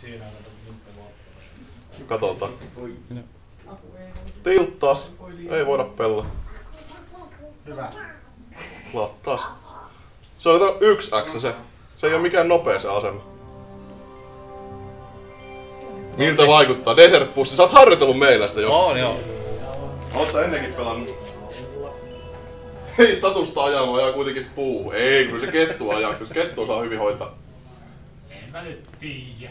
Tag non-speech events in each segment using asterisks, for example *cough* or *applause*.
Siinä loppuun. Katsotaan. Tilttaas. Ei voida pella. Hyvä. Lattaas. Se on yksi X se. Se ei ole mikään nopea se asema. Miltä vaikuttaa? Desert Pussi. Sä oot harjoitellut meillä sitä joskus. On joo. Oot sä ennenkin pelannut? Ei statusta ajanut, ajaa kuitenkin puu. Ei, kyllä se kettu ajaa, kyllä se kettu osaa hyvin hoitaa. En mä nyt tiiä.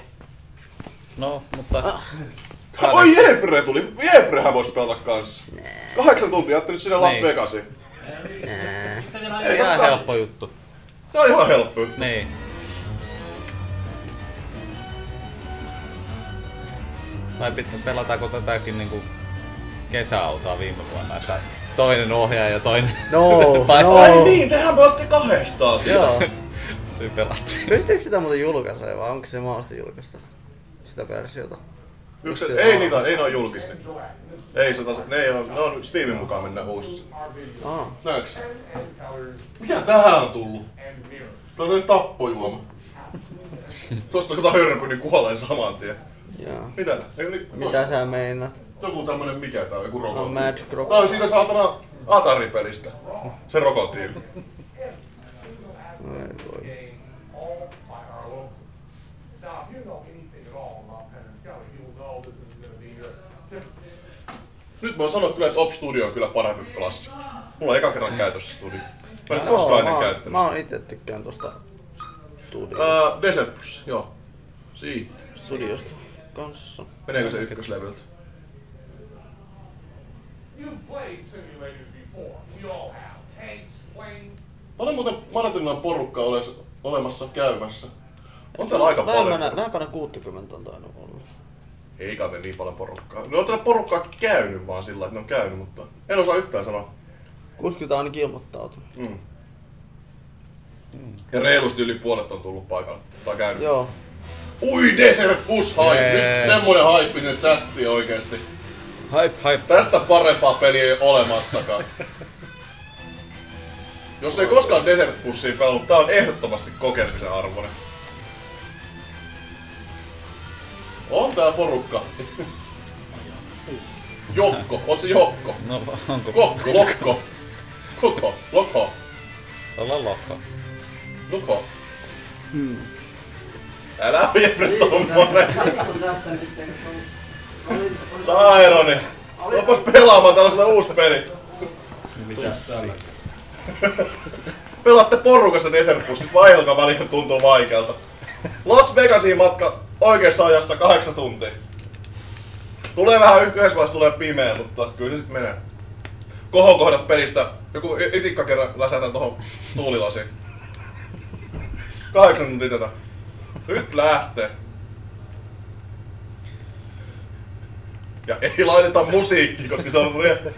No, mutta... Oi Jefre tuli! Jefrehän voisi pelata kanssa. Kahdeksan tuntia jättänyt sinne Las Niin. Vegasiin. Ei Ihan ole helppo juttu. Se on ihan helppo juttu. Niin. Vai pit- pelataanko tätäkin niinku kesäautoa viime vuonna, että toinen ohjaaja ja toinen No, *laughs* no. Ai niin, tehän pelasitte kahdestaan siinä. Joo. *laughs* Pelattiin. Pystyykö sitä muuten julkaisee vai onko se mahdollista julkaista? Sitä versiota? Yksi, se- ei niitä, ei ne ole julkisia. Ei se tasa, ne ei ole, ne on Steamin mukaan mennä uusissa. Aa, Näetkö? Mikä tähän on tullut? Tää on tappojuoma. Tosta kun tää hörpy, niin kuolee saman tien. joo. Mitä nää? Eikö ni- Mitä sä meinat? Joku tämmönen mikä tää on, joku rokotti. On Mad Crop. Tää on siitä saatana Atari-pelistä. Se rokotiili. Nyt mä oon sanonut kyllä, että Op Studio on kyllä parempi klassi. Mulla on eka kerran käytössä studio. Mä en koskaan ennen oon- käyttänyt mä oon itse tykkään tosta studiosta. Uh, Desert Bus, joo. Siitä. studiosta kanssa. Meneekö se ykköslevyltä? Paljon muuten Maratinan porukkaa oles, olemassa käymässä. On täällä aika paljon. Lähempänä 60 on tainnut olla. Ei kai me niin paljon porukkaa. No on porukkaa käynyt vaan sillä, että ne on käynyt, mutta en osaa yhtään sanoa. 60 on ainakin ilmoittautunut. Mm. Ja reilusti yli puolet on tullut paikalle. Tai käynyt. Joo. Ui, Desert Bus hype! Nyt semmonen hype sinne chattiin oikeesti. Hype, hype. Tästä parempaa peliä ei ole olemassakaan. Jos ei koskaan Desert Bussiin pelannut, tää on ehdottomasti kokeilmisen arvoinen. On tää porukka. Jokko, oot se Jokko? No onko? Kokko, Lokko. Koko, Loko, Olla lokko. Loko. Älä Jefre tommonen. Saironi. Lopas pelaamaan tällaisella uusi peli. Pelaatte porukassa Desert Bussit, vaihdelkaa välillä tuntuu vaikealta. Las Vegasiin matka oikeassa ajassa kahdeksan tuntia. Tulee vähän yhdessä vaiheessa tulee pimeä, mutta kyllä se sitten menee. Kohokohdat pelistä. Joku itikka kerran läsätään tohon tuulilasiin. Kahdeksan tuntia tätä. Nyt lähtee. Ja ei laiteta musiikki, koska se on re...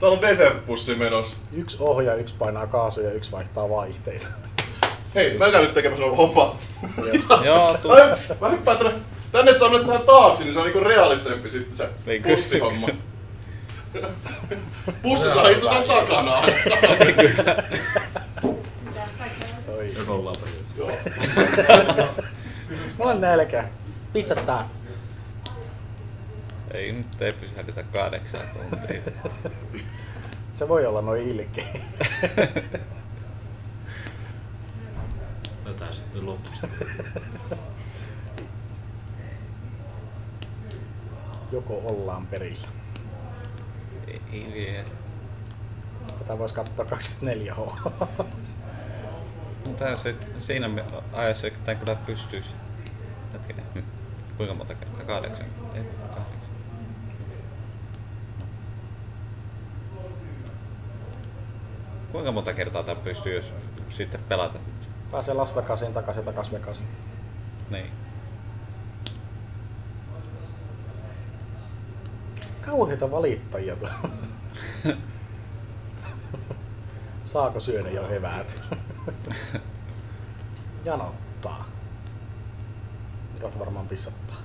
Täällä on Desert Bussi menossa. Yksi ohjaa, yksi painaa kaasuja ja yksi vaihtaa vaihteita. Hei, mä käyn nyt tekemässä noin homma. Joo, tuu. Mä hyppään tänne, tänne saa nyt tähän taakse, niin se on niinku realistisempi sitten se Niin, kyllä. bussihomma. *laughs* Bussissa istutaan takana. Oi. Joko ollaan Joo. Mulla on nälkä. Pizzattaa. Ei nyt ei pysähdytä kahdeksan tuntia. Se voi olla noin ilkeä. *laughs* Tätä sitten lopusta. Joko ollaan perillä. Ei, ei vielä. Tätä voisi katsoa 24H. Mutta se, siinä ajassa tämä kyllä pystyisi. Hetkinen. Kuinka monta kertaa? Kahdeksan? Ei, kahdeksan. Kuinka monta kertaa tämä pystyy, jos sitten pelata? Pääsee Las Vegasiin takaisin ja takas Vegasiin. Niin. Kauheita valittajia tuo. Saako syödä jo eväät? Janottaa. Kohta varmaan pissattaa.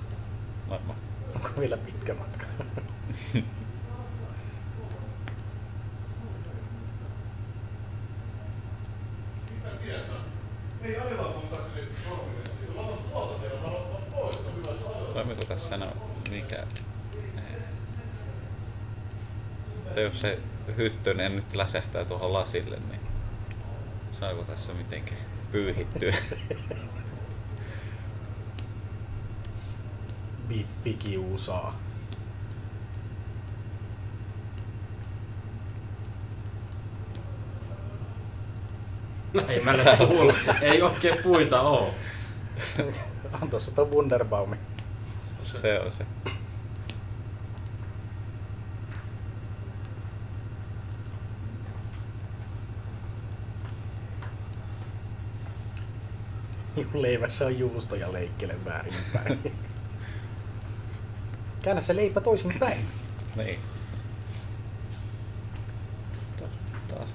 Varmaan. Onko vielä pitkä matka? No mikä? Että jos se hyttönen nyt läsähtää tuohon lasille, niin saako tässä mitenkään pyyhittyä? *laughs* Biffi kiusaa. No ei mä. *laughs* Ei oikein puita oo. On tossa tuo Wunderbaumi. Se on se. Leivässä on juustoja leikkele väärinpäin. *laughs* Käännä se leipä toisin päin. Niin. Totta.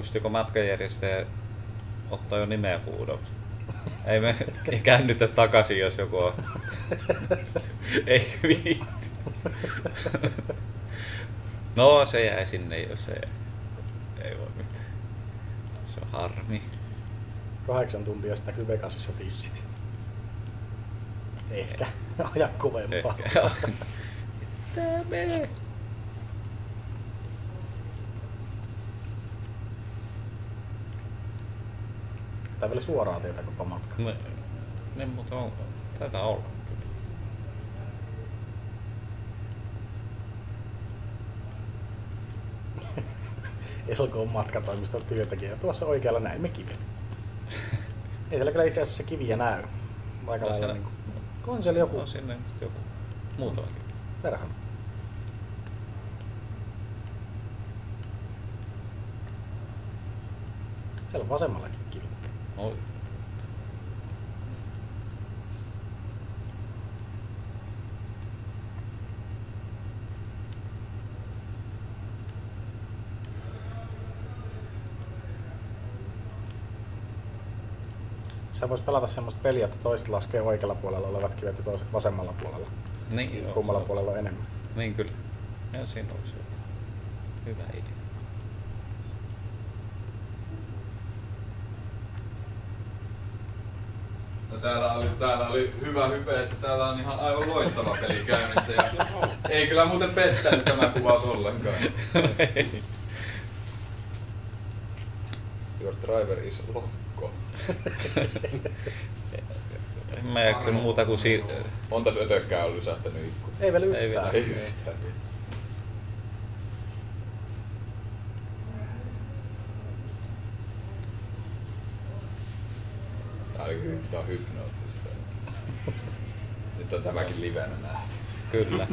Muistiko matkanjärjestäjä ottaa jo nimeä huudon? Ei me ei *laughs* käännytä takaisin, jos joku on. *laughs* ei viitti. *laughs* No se jäi sinne, jos se ei voi mitään. Se on harmi. Kahdeksan tuntia sitten näkyy Vegasissa tissit. Ehkä. Aja kovempaa. Ehkä. Menee. Sitä vielä suoraa tietä koko matka. Ne, ne mutta on, taitaa olla. *laughs* Elkoon matkatoimiston työntekijä. Tuossa oikealla näimme kiven. Ei siellä kyllä itse asiassa kiviä näy. Aika On lailla siellä- niinku... On siellä joku On sinne joku muutamakin. perhana. Siellä on vasemmallakin Oi. Sä vois pelata semmoista peliä, että toiset laskee oikealla puolella olevat kivet ja toiset vasemmalla puolella. Niin, joo, Kummalla puolella on enemmän. Niin kyllä. Ja siinä olisi hyvä idea. Täällä oli, täällä oli hyvä hype, että täällä on ihan aivan loistava peli käynnissä. Ja ei kyllä muuten pettänyt tämä kuvaus ollenkaan. Your driver is lokko. En mä jaksa muuta kuin siir... Montas ötökkää on lysähtänyt ikkuun? Ei vielä Ei yhtään. vielä. Ei yhtään. Oli on hypnoottista. Nyt on tämäkin livenä nähty. Kyllä.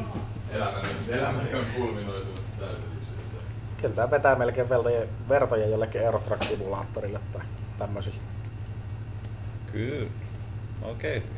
Elämäni, elämäni on kulminoitunut täydellisyyteen. Kyllä tää vetää melkein vertoja, vertoja jollekin Eurotrack-simulaattorille tai tämmöisille. Kyllä. Okei. Okay.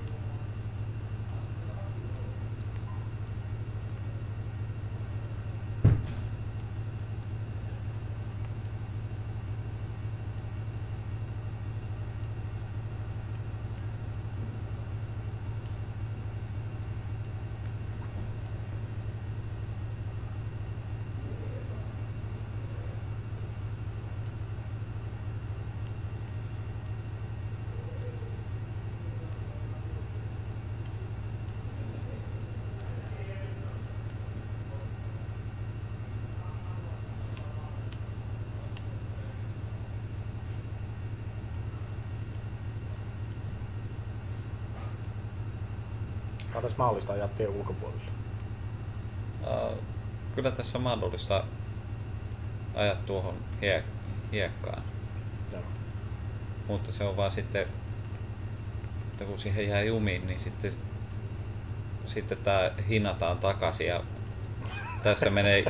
Oltais mahdollista ajaa tien ulkopuolelle. Uh, kyllä tässä on mahdollista ajaa tuohon hie- hiekkaan. Joo. Mutta se on vaan sitten, että kun siihen jää jumiin, niin sitten, sitten tää hinataan takaisin ja tässä menee,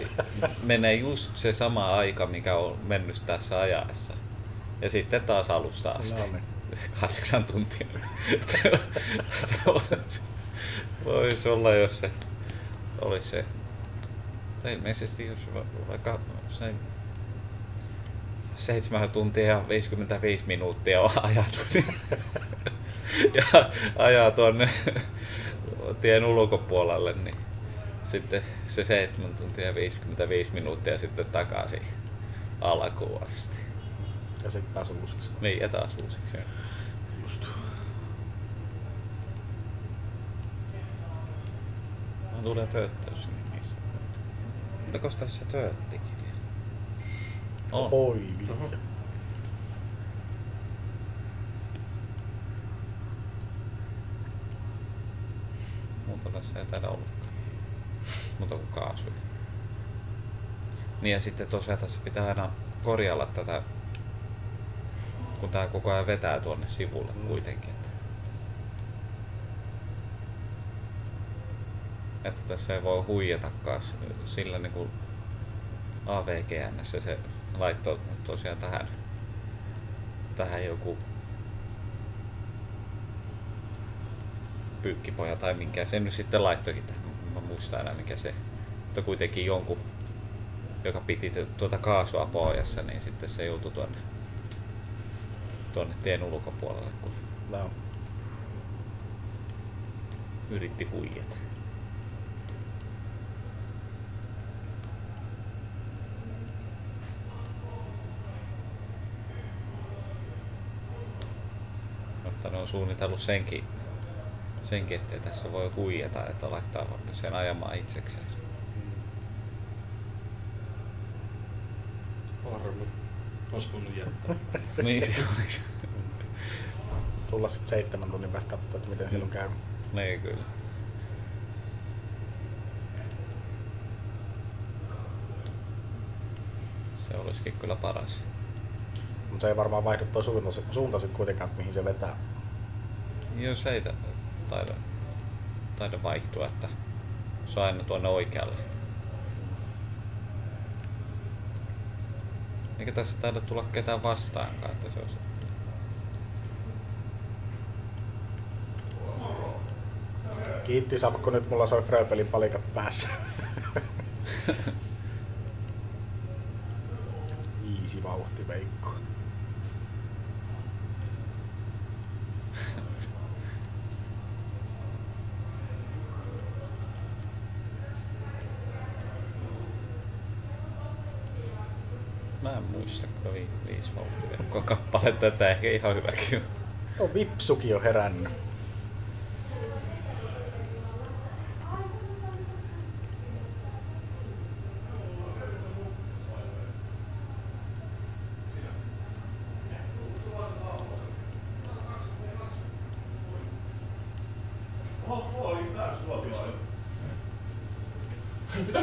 menee just se sama aika, mikä on mennyt tässä ajaessa. Ja sitten taas alusta asti. No niin. *laughs* Kahdeksan tuntia. *laughs* Voisi olla, jos se olisi se. Tai ilmeisesti jos va- vaikka se 7 tuntia ja 55 minuuttia *laughs* on ajanut ja ajaa tuonne tien ulkopuolelle, niin sitten se 7 tuntia ja 55 minuuttia sitten takaisin alkuun asti. Ja sitten taas uusiksi. Niin, ja taas uusiksi. Just. Mä tulee tööttäys nimissä. Oliko tässä tööttikin vielä? On. Oi vittu. Muuta tässä ei taida ollakaan. Muuta kuin kaasuja. Niin ja sitten tosiaan tässä pitää aina korjalla tätä, kun tää koko ajan vetää tuonne sivulle kuitenkin. Että, tässä ei voi huijatakaan sillä niin kuin AVGNS se laittoi tosiaan tähän, tähän joku pyykkipoja tai minkä se nyt sitten laittoikin tähän. Mä muistan enää mikä se. Mutta kuitenkin jonkun, joka piti tu- tuota kaasua pohjassa, niin sitten se joutui tuonne, tuonne tien ulkopuolelle, kun No. yritti huijata. Mutta ne on suunnitellut senkin, senkin ettei tässä voi huijata, että laittaa sen ajamaan itsekseen. Harmi. Ois voinut jättää. *laughs* niin se olisi. Tulla sitten seitsemän tunnin päästä katsoa, että miten silloin käy. Niin kyllä. Se olisikin kyllä paras. Mutta se ei varmaan vaihdu tuo suunta, suunta sit kuitenkaan, että mihin se vetää. Jos ei ta- taida, taida vaihtua, että se on aina tuonne oikealle. Eikä tässä taida tulla ketään vastaankaan, että se olisi... Kiitti Savko, nyt mulla soi Fröpelin palikat päässä. *laughs* Viisi vauhti Veikko. Mä kyllä vi- viisi vauhtiverkkoa kappaletta, että ehkä ihan hyväkin on. Tuo Vipsuki on herännyt.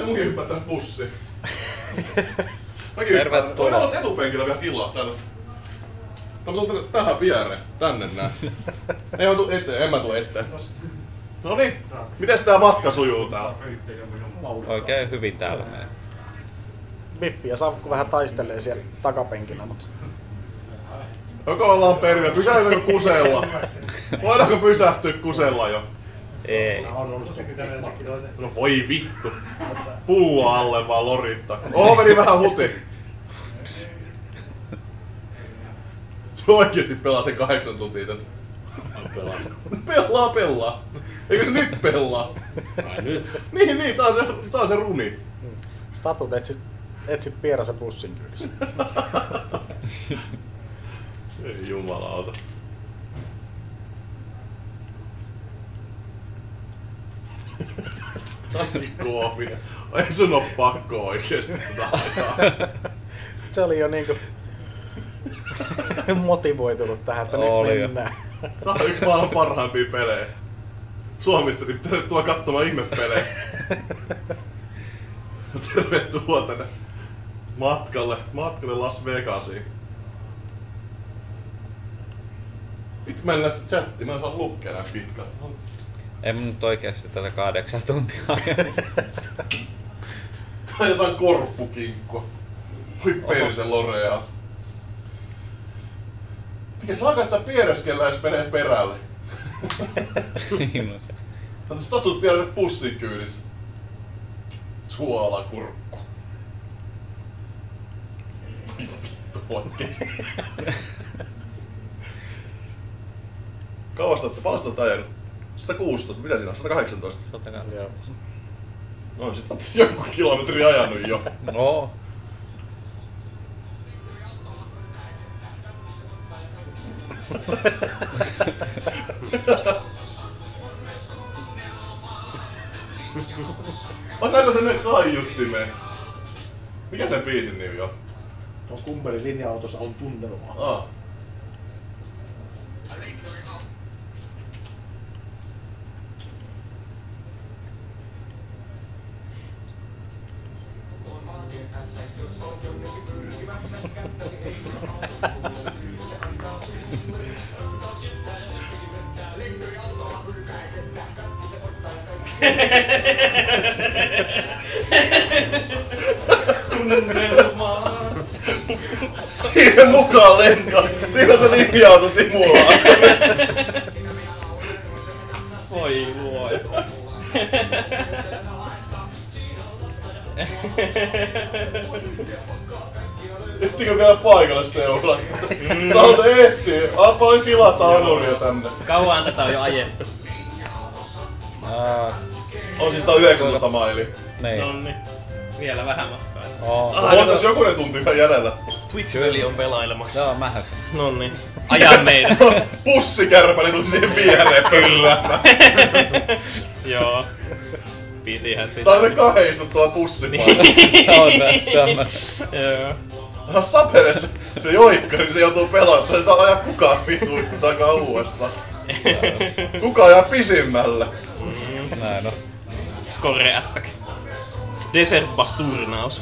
Munkin hyppää tänne bussiin? *laughs* Mäkin. Tervetuloa. Toi olet etupenkillä vielä tilaa tänne. Mä tulen tähän viereen. Tänne näin. *laughs* Ei mä tuu eteen, en mä tuu eteen. No niin, mites tää matka sujuu täällä? Oikein hyvin täällä menee. Vippi ja Savku vähän taistelee siellä takapenkillä, mutta Joko ollaan perillä, pysähdytäänkö kusella? Voidaanko pysähtyä kusella jo? Ei. No voi vittu. Pullo alle vaan lorittaa. Oo, meni vähän huti. Se oikeesti pelaa sen kahdeksan tuntia tätä. Pelaa, pelaa. Eikö se nyt pelaa? Ai nyt. Niin, niin, tää on se, tää on se runi. statut etsit, etsit Pierasen bussin kyydissä. *laughs* Ei jumalauta. *laughs* On niin. Ei sun oo pakko oikeesti tätä aikaa. *laughs* Se oli jo niinku *laughs* motivoitunut tähän, että Oli nyt mennään. Tää on yksi maailman parhaimpia pelejä. Suomesta, niin tervetuloa katsomaan ihmepelejä. *laughs* Tervetuloa tänne matkalle, matkalle Las Vegasiin. Vittu mä en näistä chattia, mä en saa lukea näin pitkään. En mä nyt oikeesti tätä kahdeksan tuntia ajanut. Tää on jotain korppukinkkua. Voi perse Lorea. Sä alkaa, sä piereskellä, jos menee perälle? niin no se. Mutta statut vielä se pussin kyydissä. Suolakurkku. Vittu oikeesti. Kauas olette, paljon olette ajanut? 116, mitä siinä on? 118? 108. Joo. No sit oot jonkun kilometri ajanut jo. No. Otetaanko se nyt kaiuttimeen? Mikä sen biisin nimi on? Tuo Kumberin linja-autossa on tunnelma. Ah. Siihen mukaan lenko. Siinä on se linja-auto simulaattori. Voi luoja. *laughs* Ehtikö vielä paikalle seurata? Sä oot ehtii. Alat paljon tilata anuria tänne. Kauan tätä on jo ajettu. Aa, On siis 119 maili. niin. Nonni. Vielä vähän matkaa. Oo. Ootas jokunen tunti vielä jäljellä. Twitch-veli on pelailemassa. Joo, mähän se. Nonni. Aja meidät. *laughs* Pussikärpäni tuli siihen viereen pölläämään. *laughs* Joo. Pitihän sit. Sai ne kahden istuttua pussipaikalla. Se on tämmönen. Joo. Ah, sapere se, se joikkari, se joutuu pelaamaan. Se saa ajaa kukaan vituista, saakaa uudestaan. Kuka ajaa pisimmälle? Näin on. Score attack. Desert Bus turnaus.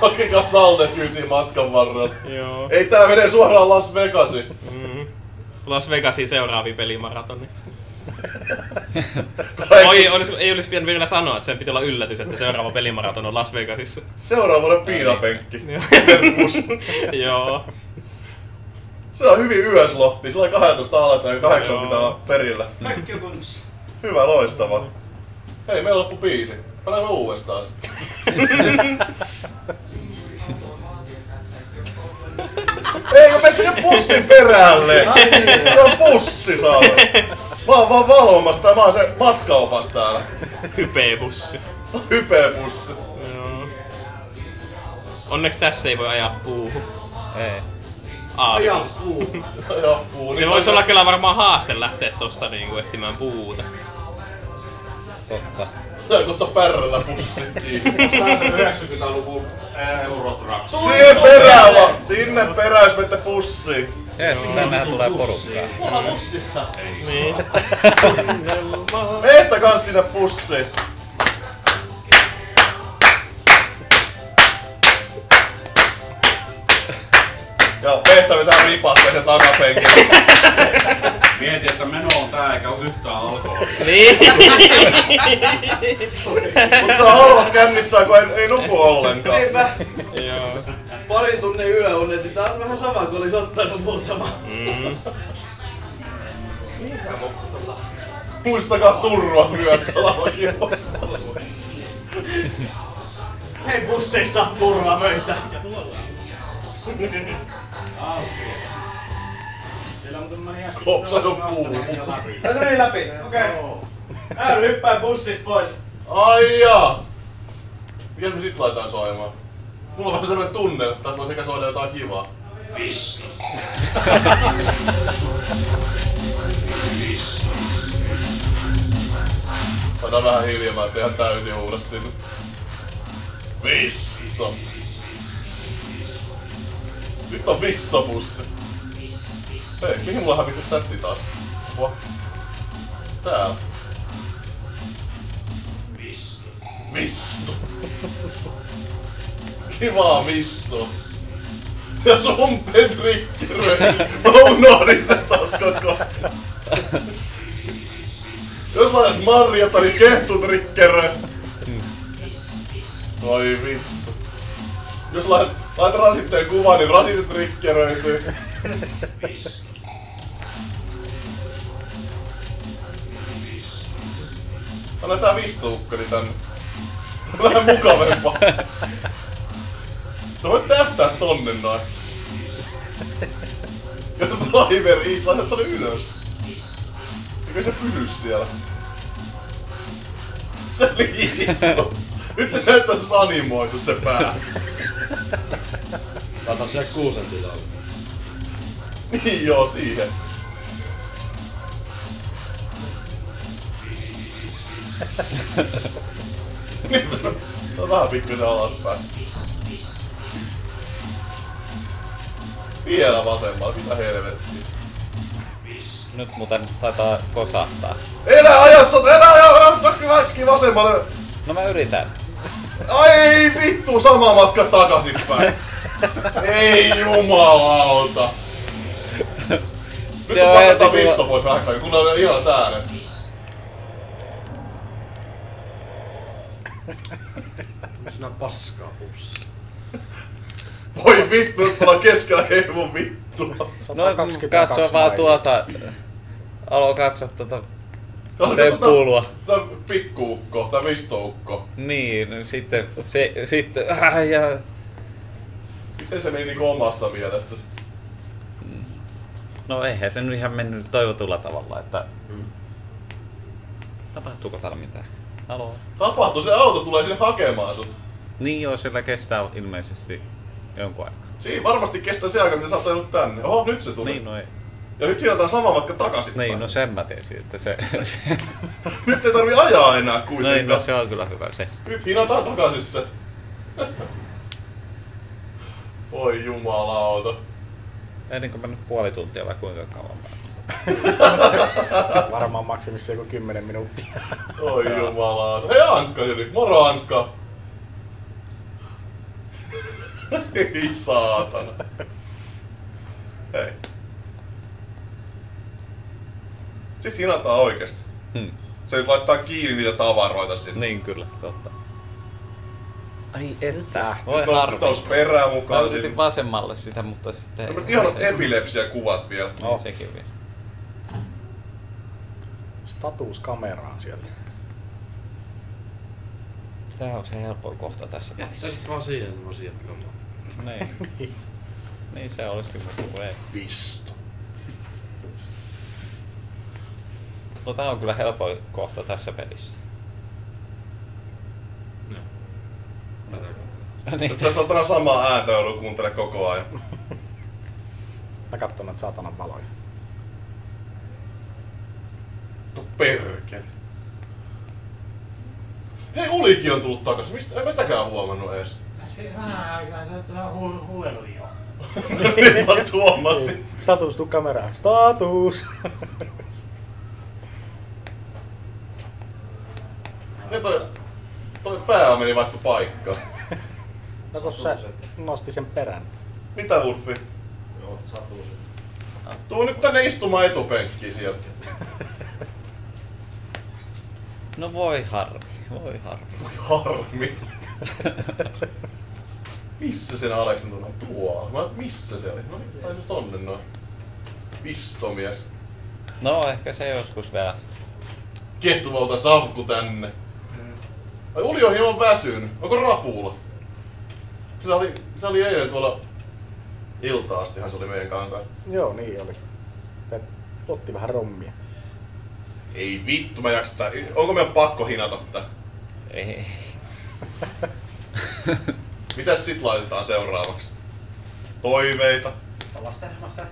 Hakekaa *laughs* salde kyytiin matkan varrella. Joo. Ei tää menee suoraan Las Vegasiin. Mm. Las Vegasin seuraavi pelimaratoni. Oi, olis, ei olisi pitänyt vielä sanoa, että sen piti olla yllätys, että seuraava pelimaraton on Las Vegasissa. Seuraavan vuoden piinapenkki. *laughs* Joo. Serpus. *laughs* Joo. Se on hyvin yöslotti. Sillä 12 aletaan ja 8 Joo. pitää olla perillä. Kaikki on kunnossa. Hyvä, loistava. Hei, meillä loppu biisi. Pannaan uudestaan se. *laughs* Eikö me sinne pussin perälle? Se on pussi, saa. Mä oon vaan valvomassa tää, mä oon se matkaopas täällä. *laughs* Hypee-bussi. Hypeä pussi. Joo. Onneksi tässä ei voi ajaa puuhun. Ei. Aavi. Aja puu. Joo, puu. Se voisi olla kyllä varmaan haaste lähteä tosta niinku etsimään puuta. Totta. Tää kohta pärrällä pussin kiinni. *laughs* Taas on 90-luvun Eurotrack. Siihen perään vaan! Sinne perään, jos menette pussiin. Jees, tännehän tulee porukkaa. Mulla bussissa. Niin. Meitä kans sinne pussiin. Joo, Pehtä vetää ripasta sen takapenkille. Mieti, että meno on tää eikä oo yhtään alkoholia. niin. Mutta halva kännit kun ei, ei nuku ollenkaan. Eipä. Joo. Pari tunnin yöunet, niin tää on vähän sama kuin olis ottanut muutama. Mm. Muistakaa turvaa myötälallakin. Hei busseissa turvamöitä. Kopsannut puu. Ai se meni läpi, okei. Okay. Ääry hyppää bussista pois. Ai jaa. Mikäs me sit laitetaan soimaan? Mulla on vähän sellainen tunne, että tässä voi sekä soida jotain kivaa. Laitetaan vähän hiljempaa, ettei ihan täysin huuda sinne. Visto. Nyt on vistopussi. Hei, mihin mulla hävisi tätti taas? Apua. Täällä. Visto. Kivaa visto. Ja sompe triggeröi. Mä unohdin sen taas koko. Jos laitat marjata, niin kehtu triggeröi. Oi vittu. Jos laitat, laitat rasitteen kuvan, niin rasite triggeröityy. Anna tää vistuukkeli tänne. Vähän mukavempaa. Sä voit tähtää tonne noin. Ja driver is, laita tonne ylös. Eikö se pysy siellä? Se liittuu. Nyt se näyttää, että se animoitu se pää. Taitaa siellä kuusen tilalla. Niin joo, siihen. Nyt se on, se vähän pikkusen alaspäin. Vielä vasemmalla, mitä helvettiä. Nyt muuten taitaa kosahtaa. Enää ajassa, enää ajassa, kaikki vasemmalle. No mä yritän. Ai vittu, sama matka takaisinpäin. *laughs* Ei jumalauta. Se on heti kun- visto pois vähän aikaa, kun on ihan täällä. Sinä paskaa pussi. Voi vittu, nyt ollaan keskellä hevon vittua. No 122 katso vaan tuota. Alo katso tuota Katso, temppuulua. Tää tää pikkuukko, tää vistoukko. Niin, no sitten se, sitten, äh, ja Miten se meni niinku omasta mielestäsi? No eihän se nyt ihan mennyt toivotulla tavalla, että... Tapahtuuko täällä mitään? Halo? Tapahtuu, se auto tulee sinne hakemaan sut. Niin joo, sillä kestää ilmeisesti jonkun aikaa. Siinä varmasti kestää se aika, mitä sä oot ajanut tänne. Oho, nyt se tuli. Niin, no ei. Ja nyt hinataan sama matka takaisin. Niin, no sen mä tiesin, että se... se *laughs* Nyt ei tarvi ajaa enää kuitenkaan. ei, no se on kyllä hyvä se. Nyt hinataan takaisin se. Oi jumalauta. Ei niin kuin mennyt puoli tuntia vai kuinka kauan mä. Varmaan maksimissa joku 10 minuuttia. Oi jumalauta. Hei Ankka Jyri, moro Ankka. *laughs* Ei saatana. Hei. Sitten hinataan oikeesti. Hmm. Se nyt laittaa kiinni niitä tavaroita sinne. Niin kyllä, totta. Ai että, voi on- harmi. Nyt olisi perää Mä mukaan. yritin sinne. vasemmalle sitä, mutta sitten... No, mutta ihanat epilepsia-kuvat vielä. Niin sekin vielä. Status kameraan sieltä. Tää on se helpoin kohta tässä pelissä. sit vaan siihen, jatkaa matkaa. Niin. niin se olisi kyllä kun ei. Visto. No tää on kyllä helpoin kohta tässä pelissä. Joo. Tätä kohtaa. niin, Tässä on tänään samaa ääntä joudun kuuntele koko ajan. Mä katson näitä saatanan valoja. No perkele. Hei, Ulikin on tullut takas. Mistä? En mä sitäkään huomannut ees. Se vähän aikaa, se on vähän hu- huudellut jo. Nyt vasta huomasin. Status, tuu kameraan. Status! Ja toi, toi pää meni vaihtu paikkaan. No kun se nosti sen perän. Mitä Wulfi? Joo, satuiset. Tuu nyt tänne istumaan etupenkkiin sieltä. No voi harmi, voi harmi. Harmi. *laughs* missä sen Aleksan on tuolla? Mä missä se oli? No niin, tai se tonne noin. Vistomies. No ehkä se joskus vielä. Kehtuvalta savku tänne. Ai Uli on hieman väsynyt. Onko rapulla? Se oli, se oli eilen tuolla ilta astihan se oli meidän kanssa. Joo, niin oli. Te otti vähän rommia. Ei vittu, mä jaksa tää. Onko meidän pakko hinata tää? Ei. *laughs* Mitäs sit laitetaan seuraavaksi? Toiveita. Master, master.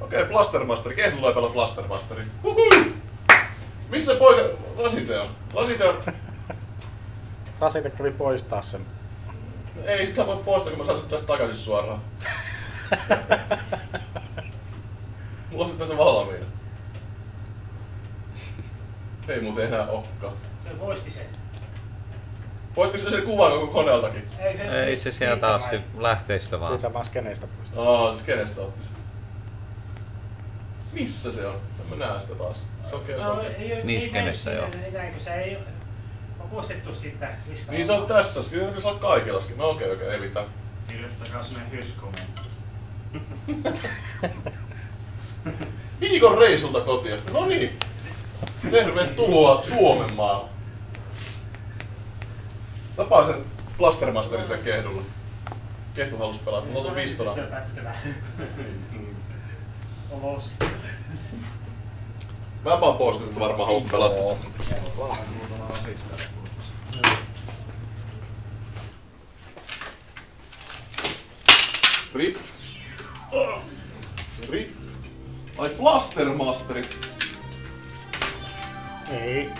Okei, okay, Blastermasteri. Kehtu tulee pelaa Blastermasteri. Huhui! Missä poika... Lasite on? Lasite on... *laughs* Rasite kävi poistaa sen. Ei sitä voi poistaa, kun mä saan sen tästä takaisin suoraan. *laughs* Mulla on sitten se valmiina. Ei muuten enää okka. Se poisti sen. Voisiko se se kuvan koko koneeltakin? Ei se, Ei se sieltä taas se lähteistä vaan. Siitä vaan skeneistä poistaa. Aa, se kenestä otti sen? Missä se on? En mä näe sitä taas. Sokea, No, sokea. ei, Niin ei skenessä, näy joo. kun se ei on poistettu siitä listaa. Niin se on tässä, kyllä se on kaikillaskin. No okei, okei, ei mitään. Kirjoittakaa sinne hyskomen. Viikon reissulta kotia. No niin. Tervetuloa Suomen maalle. Tapaa sen Blastermasterin sillä kehdulla. Kehtu halus pelaa, se on oltu vistona. *laughs* Mä vaan pois nyt varmaan haluan pelata. Rip. Rip. Ai Blastermasteri. Ei.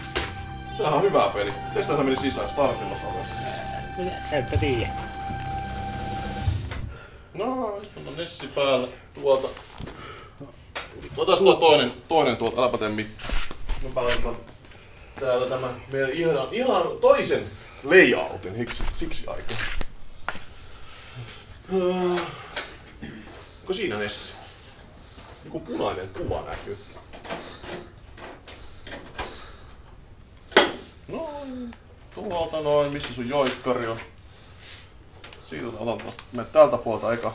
Tää on hyvä peli. Miten tää meni sisään? Startilla kauheasti. Eipä tiedä. No, on Nessi päällä tuolta. Otas tuo toinen, toinen tuolta, äläpä tee mitään. Mä palataan täällä tämä meidän ihan, ihan toisen layoutin, siksi, siksi aikaa. Onko siinä Nessi? Joku punainen kuva näkyy. Noin. Tuolta noin, missä sun joikkari on? Siitä otan mene tältä puolta eka.